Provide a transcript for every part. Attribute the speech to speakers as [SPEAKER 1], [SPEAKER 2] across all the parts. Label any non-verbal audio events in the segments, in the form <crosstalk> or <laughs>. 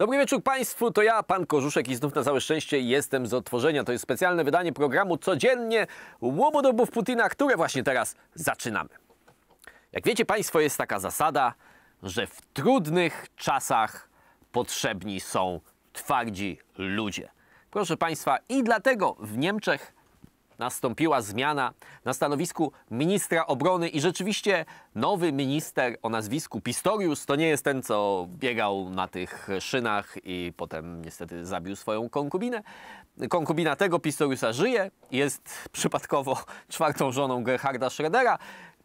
[SPEAKER 1] Dobry wieczór Państwu, to ja, Pan Korzuszek i znów na całe szczęście jestem z otworzenia. To jest specjalne wydanie programu Codziennie Łobodobów Putina, które właśnie teraz zaczynamy. Jak wiecie Państwo, jest taka zasada, że w trudnych czasach potrzebni są twardzi ludzie. Proszę Państwa, i dlatego w Niemczech nastąpiła zmiana na stanowisku ministra obrony i rzeczywiście nowy minister o nazwisku Pistorius to nie jest ten, co biegał na tych szynach i potem niestety zabił swoją konkubinę. Konkubina tego Pistoriusa żyje, jest przypadkowo <laughs> czwartą żoną Gerharda Schrödera.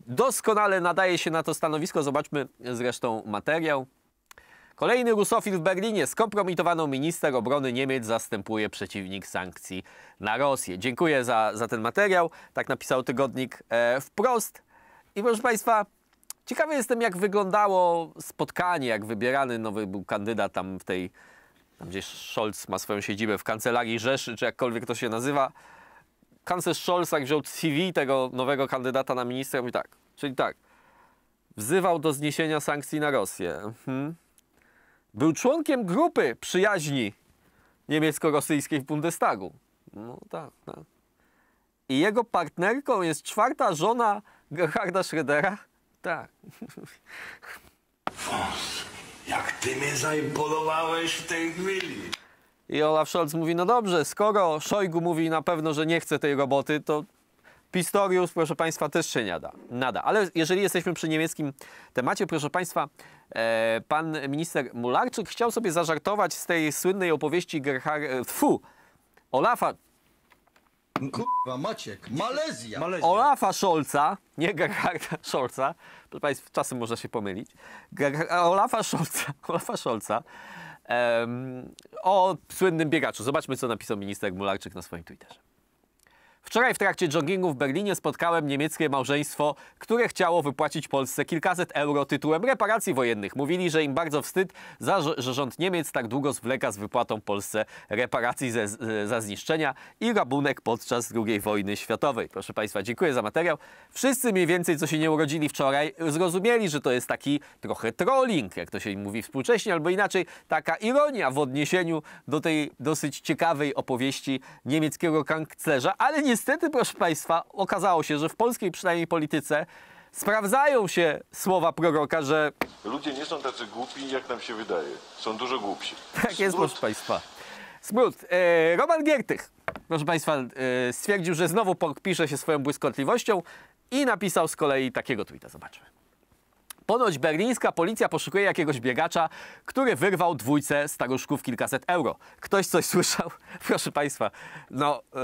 [SPEAKER 1] Doskonale nadaje się na to stanowisko, zobaczmy zresztą materiał. Kolejny rusofil w Berlinie. Skompromitowaną minister obrony Niemiec zastępuje przeciwnik sankcji na Rosję. Dziękuję za, za ten materiał. Tak napisał tygodnik e, wprost. I proszę Państwa, ciekawy jestem, jak wyglądało spotkanie, jak wybierany nowy był kandydat tam w tej, tam Scholz ma swoją siedzibę w kancelarii Rzeszy, czy jakkolwiek to się nazywa. Kanclerz Scholz wziął CV tego nowego kandydata na ministra, mówi tak, czyli tak, wzywał do zniesienia sankcji na Rosję. Mhm. Był członkiem grupy przyjaźni niemiecko-rosyjskiej w Bundestagu. No tak, tak. I jego partnerką jest czwarta żona Gerharda Schrödera? Tak.
[SPEAKER 2] Jak ty mnie zaimponowałeś w tej chwili.
[SPEAKER 1] I Olaf Scholz mówi, no dobrze, skoro Szojgu mówi na pewno, że nie chce tej roboty, to Pistorius, proszę Państwa, też się nie da. Nada. Ale jeżeli jesteśmy przy niemieckim temacie, proszę Państwa, e, pan minister Mularczyk chciał sobie zażartować z tej słynnej opowieści Gerhard... e, Tfu, Olafa,
[SPEAKER 3] Kurwa, Maciek, Malezja.
[SPEAKER 1] Olafa Scholza, nie Gerharda Scholza, proszę Państwa, czasem można się pomylić, Gerhard, Olafa Scholza, <laughs> Olafa Scholza em, o słynnym biegaczu. Zobaczmy, co napisał minister Mularczyk na swoim Twitterze. Wczoraj w trakcie joggingu w Berlinie spotkałem niemieckie małżeństwo, które chciało wypłacić Polsce kilkaset euro tytułem reparacji wojennych. Mówili, że im bardzo wstyd, za, że rząd Niemiec tak długo zwleka z wypłatą Polsce reparacji ze, za zniszczenia i rabunek podczas II wojny światowej. Proszę Państwa, dziękuję za materiał. Wszyscy mniej więcej, co się nie urodzili wczoraj, zrozumieli, że to jest taki trochę trolling, jak to się mówi współcześnie, albo inaczej taka ironia w odniesieniu do tej dosyć ciekawej opowieści niemieckiego kanclerza, ale niestety, proszę Państwa, okazało się, że w polskiej przynajmniej polityce sprawdzają się słowa proroka, że
[SPEAKER 4] Ludzie nie są tacy głupi, jak nam się wydaje. Są dużo głupsi.
[SPEAKER 1] tak jest,
[SPEAKER 4] Smród.
[SPEAKER 1] proszę Państwa. Smród. E, Roman Giertych, proszę Państwa, e, stwierdził, że znowu podpisze się swoją błyskotliwością i napisał z kolei takiego tweeta. Zobaczmy. Ponoć berlińska policja poszukuje jakiegoś biegacza, który wyrwał dwójce staruszków kilkaset euro. Ktoś coś słyszał? <laughs> Proszę Państwa, no, e,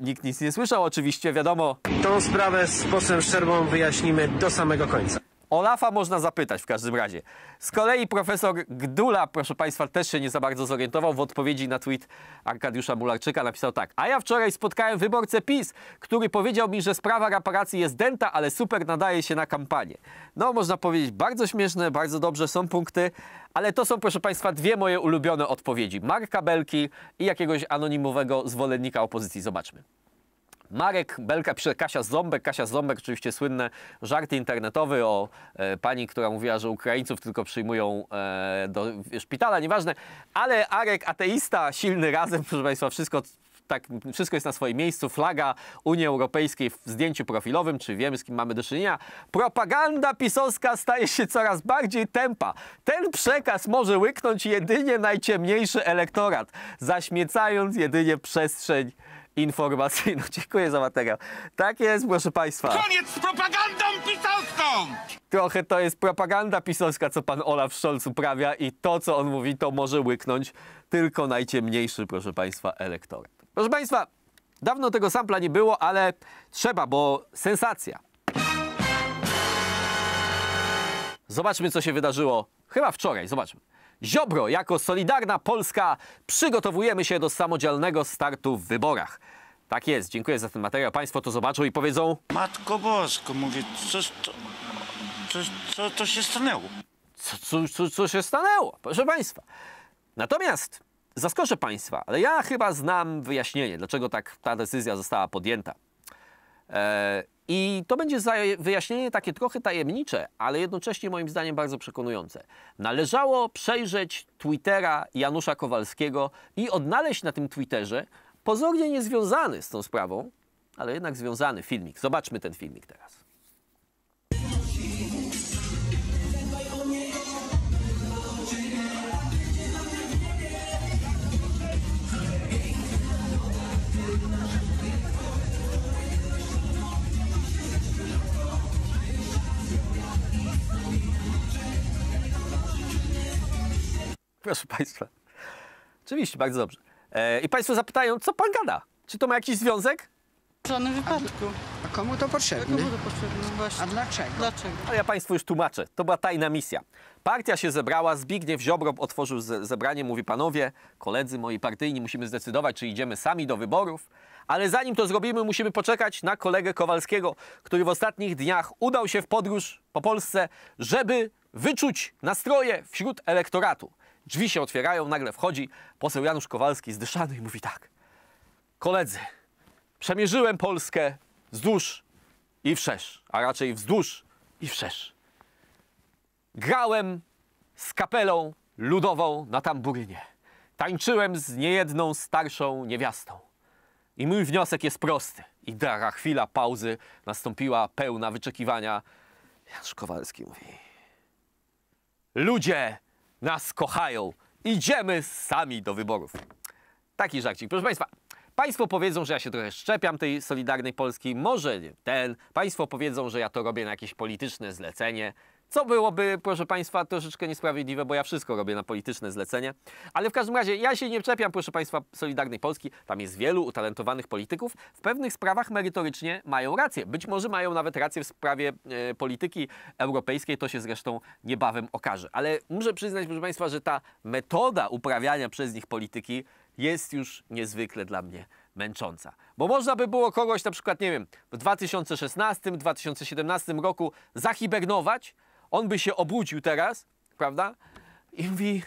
[SPEAKER 1] nikt nic nie słyszał oczywiście, wiadomo.
[SPEAKER 5] Tą sprawę z posłem Szczerbą wyjaśnimy do samego końca.
[SPEAKER 1] Olafa można zapytać w każdym razie. Z kolei profesor Gdula, proszę Państwa, też się nie za bardzo zorientował. W odpowiedzi na tweet Arkadiusza Mularczyka napisał tak. A ja wczoraj spotkałem wyborcę PiS, który powiedział mi, że sprawa reparacji jest dęta, ale super nadaje się na kampanię. No, można powiedzieć, bardzo śmieszne, bardzo dobrze, są punkty, ale to są, proszę Państwa, dwie moje ulubione odpowiedzi. Marka Belki i jakiegoś anonimowego zwolennika opozycji. Zobaczmy. Marek Belka pisze Kasia Ząbek. Kasia Ząbek, oczywiście słynne żarty internetowy o e, pani, która mówiła, że Ukraińców tylko przyjmują e, do szpitala, nieważne. Ale Arek, ateista, silny razem, proszę Państwa, wszystko tak, wszystko jest na swoim miejscu. Flaga Unii Europejskiej w zdjęciu profilowym, czy wiemy z kim mamy do czynienia. Propaganda pisowska staje się coraz bardziej tempa. Ten przekaz może łyknąć jedynie najciemniejszy elektorat, zaśmiecając jedynie przestrzeń informacyjną. <laughs> Dziękuję za materiał. Tak jest, proszę Państwa.
[SPEAKER 6] Koniec z propagandą pisowską!
[SPEAKER 1] Trochę to jest propaganda pisowska, co pan Olaf Scholz uprawia i to, co on mówi, to może łyknąć tylko najciemniejszy, proszę Państwa, elektorat. Proszę Państwa, dawno tego sampla nie było, ale trzeba, bo sensacja. Zobaczmy, co się wydarzyło chyba wczoraj. Zobaczmy. Ziobro, jako Solidarna Polska przygotowujemy się do samodzielnego startu w wyborach. Tak jest, dziękuję za ten materiał. Państwo to zobaczą i powiedzą,
[SPEAKER 6] Matko Bosko, mówię, coś to, coś, co to się stanęło?
[SPEAKER 1] co, co, co, co się stanęło, proszę Państwa. Natomiast zaskoczę Państwa, ale ja chyba znam wyjaśnienie, dlaczego tak ta decyzja została podjęta. E, I to będzie wyjaśnienie takie trochę tajemnicze, ale jednocześnie moim zdaniem bardzo przekonujące. Należało przejrzeć Twittera Janusza Kowalskiego i odnaleźć na tym Twitterze pozornie niezwiązany z tą sprawą, ale jednak związany filmik. Zobaczmy ten filmik teraz. Proszę Państwa. Oczywiście, bardzo dobrze. E, I Państwo zapytają, co Pan gada? Czy to ma jakiś związek?
[SPEAKER 7] W żadnym wypadku.
[SPEAKER 8] A komu to potrzebne?
[SPEAKER 7] Komu to potrzebne? Właśnie.
[SPEAKER 8] A dlaczego?
[SPEAKER 7] Dlaczego?
[SPEAKER 1] Ale ja Państwu już tłumaczę. To była tajna misja. Partia się zebrała, Zbigniew Ziobro otworzył ze zebranie, mówi panowie, koledzy moi partyjni, musimy zdecydować, czy idziemy sami do wyborów. Ale zanim to zrobimy, musimy poczekać na kolegę Kowalskiego, który w ostatnich dniach udał się w podróż po Polsce, żeby wyczuć nastroje wśród elektoratu. Drzwi się otwierają, nagle wchodzi poseł Janusz Kowalski zdyszany i mówi tak. Koledzy, przemierzyłem Polskę wzdłuż i wszerz, a raczej wzdłuż i wszerz. Grałem z kapelą ludową na tamburynie. Tańczyłem z niejedną starszą niewiastą. I mój wniosek jest prosty. I taka chwila pauzy nastąpiła pełna wyczekiwania. Janusz Kowalski mówi: Ludzie nas kochają. Idziemy sami do wyborów. Taki żarcik. Proszę Państwa, Państwo powiedzą, że ja się trochę szczepiam tej Solidarnej Polski, może ten. Państwo powiedzą, że ja to robię na jakieś polityczne zlecenie. Co byłoby, proszę Państwa, troszeczkę niesprawiedliwe, bo ja wszystko robię na polityczne zlecenie. Ale w każdym razie ja się nie czepiam, proszę Państwa, Solidarnej Polski. Tam jest wielu utalentowanych polityków. W pewnych sprawach merytorycznie mają rację. Być może mają nawet rację w sprawie e, polityki europejskiej. To się zresztą niebawem okaże. Ale muszę przyznać, proszę Państwa, że ta metoda uprawiania przez nich polityki jest już niezwykle dla mnie męcząca. Bo można by było kogoś na przykład, nie wiem, w 2016, 2017 roku zahibernować, on by się obudził teraz, prawda? I mówi,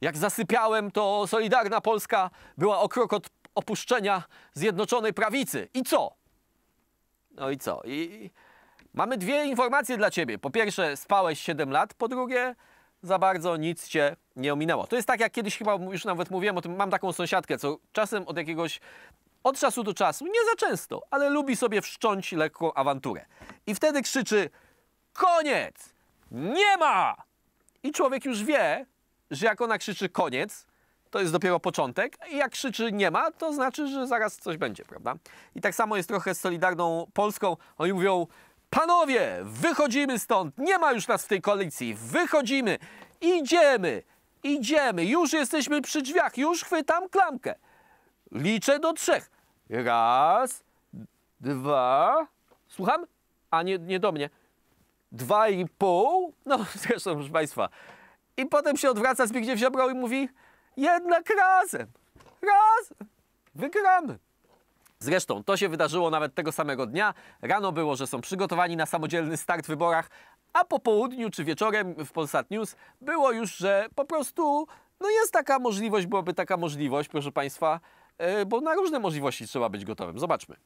[SPEAKER 1] jak zasypiałem, to Solidarna Polska była o krok od opuszczenia Zjednoczonej Prawicy. I co? No i co? I mamy dwie informacje dla ciebie. Po pierwsze, spałeś 7 lat, po drugie, za bardzo nic cię nie ominęło. To jest tak, jak kiedyś chyba już nawet mówiłem o tym, mam taką sąsiadkę, co czasem od jakiegoś, od czasu do czasu, nie za często, ale lubi sobie wszcząć lekką awanturę. I wtedy krzyczy, koniec! Nie ma! I człowiek już wie, że jak ona krzyczy koniec, to jest dopiero początek. I jak krzyczy nie ma, to znaczy, że zaraz coś będzie, prawda? I tak samo jest trochę z Solidarną Polską. Oni mówią, panowie, wychodzimy stąd, nie ma już nas w tej koalicji, wychodzimy, idziemy, idziemy, już jesteśmy przy drzwiach, już chwytam klamkę. Liczę do trzech. Raz, dwa, słucham? A nie, nie do mnie. Dwa i pół? No, <laughs> zresztą, proszę Państwa. I potem się odwraca Zbigniew Ziobro i mówi, jednak razem, razem, wygramy. Zresztą to się wydarzyło nawet tego samego dnia. Rano było, że są przygotowani na samodzielny start w wyborach, a po południu czy wieczorem w Polsat News było już, że po prostu no jest taka możliwość, byłaby taka możliwość, proszę Państwa, yy, bo na różne możliwości trzeba być gotowym. Zobaczmy.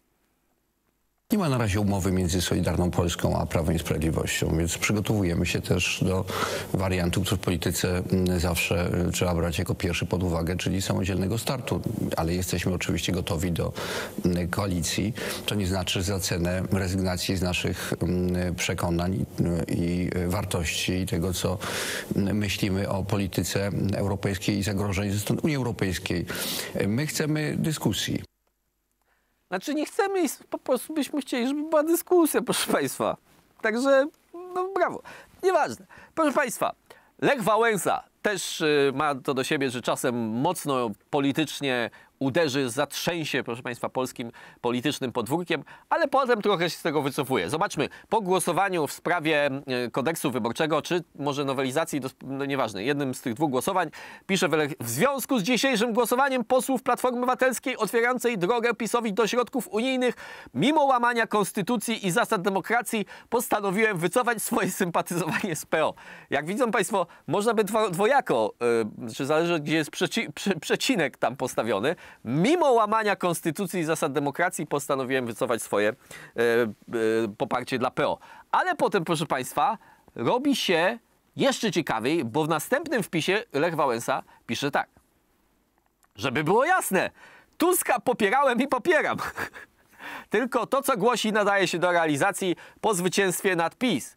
[SPEAKER 9] Nie ma na razie umowy między Solidarną Polską a Prawem i Sprawiedliwością, więc przygotowujemy się też do wariantu, który w polityce mm, zawsze y, trzeba brać jako pierwszy pod uwagę, czyli samodzielnego startu. Ale jesteśmy oczywiście gotowi do mm, koalicji. To nie znaczy za cenę rezygnacji z naszych mm, przekonań y, i y, wartości i tego, co myślimy o polityce europejskiej i zagrożeń ze strony Unii Europejskiej. My chcemy dyskusji.
[SPEAKER 1] Znaczy nie chcemy, iść, po prostu byśmy chcieli, żeby była dyskusja, proszę Państwa. Także, no brawo. Nieważne. Proszę Państwa, Lech Wałęsa też y, ma to do siebie, że czasem mocno politycznie uderzy, zatrzęsie, proszę Państwa, polskim politycznym podwórkiem, ale potem trochę się z tego wycofuje. Zobaczmy, po głosowaniu w sprawie y, kodeksu wyborczego, czy może nowelizacji, no nieważne, jednym z tych dwóch głosowań, pisze w, związku z dzisiejszym głosowaniem posłów Platformy Obywatelskiej otwierającej drogę PiSowi do środków unijnych, mimo łamania konstytucji i zasad demokracji, postanowiłem wycofać swoje <laughs> sympatyzowanie z PO. Jak widzą Państwo, można by dwo- dwojako, y, czy zależy gdzie jest przeci- prze- przecinek tam postawiony, mimo łamania konstytucji i zasad demokracji postanowiłem wycofać swoje e, e, poparcie dla PO. Ale potem, proszę Państwa, robi się jeszcze ciekawiej, bo w następnym wpisie Lech Wałęsa pisze tak. Żeby było jasne, Tuska popierałem i popieram. <laughs> Tylko to, co głosi, nadaje się do realizacji po zwycięstwie nad PiS.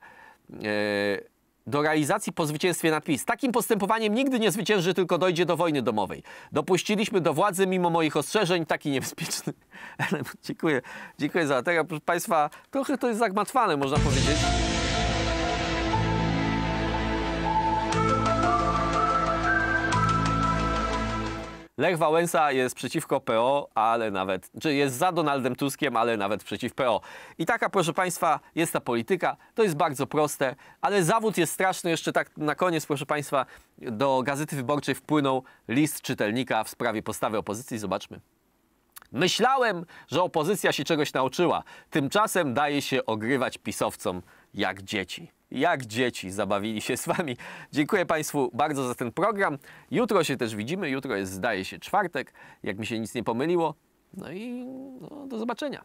[SPEAKER 1] E, do realizacji po zwycięstwie nad PiS. Takim postępowaniem nigdy nie zwycięży, tylko dojdzie do wojny domowej. Dopuściliśmy do władzy, mimo moich ostrzeżeń, taki niebezpieczny <laughs> element. Dziękuję, dziękuję za tego. Proszę Państwa, trochę to jest zagmatwane, można powiedzieć. Lech Wałęsa jest przeciwko PO, ale nawet, czy jest za Donaldem Tuskiem, ale nawet przeciw PO. I taka, proszę Państwa, jest ta polityka. To jest bardzo proste, ale zawód jest straszny. Jeszcze tak na koniec, proszę Państwa, do Gazety Wyborczej wpłynął list czytelnika w sprawie postawy opozycji. Zobaczmy. Myślałem, że opozycja się czegoś nauczyła. Tymczasem daje się ogrywać pisowcom jak dzieci. Jak dzieci zabawili się z wami. Dziękuję Państwu bardzo za ten program. Jutro się też widzimy. Jutro jest, zdaje się, czwartek, jak mi się nic nie pomyliło. No i no, do zobaczenia.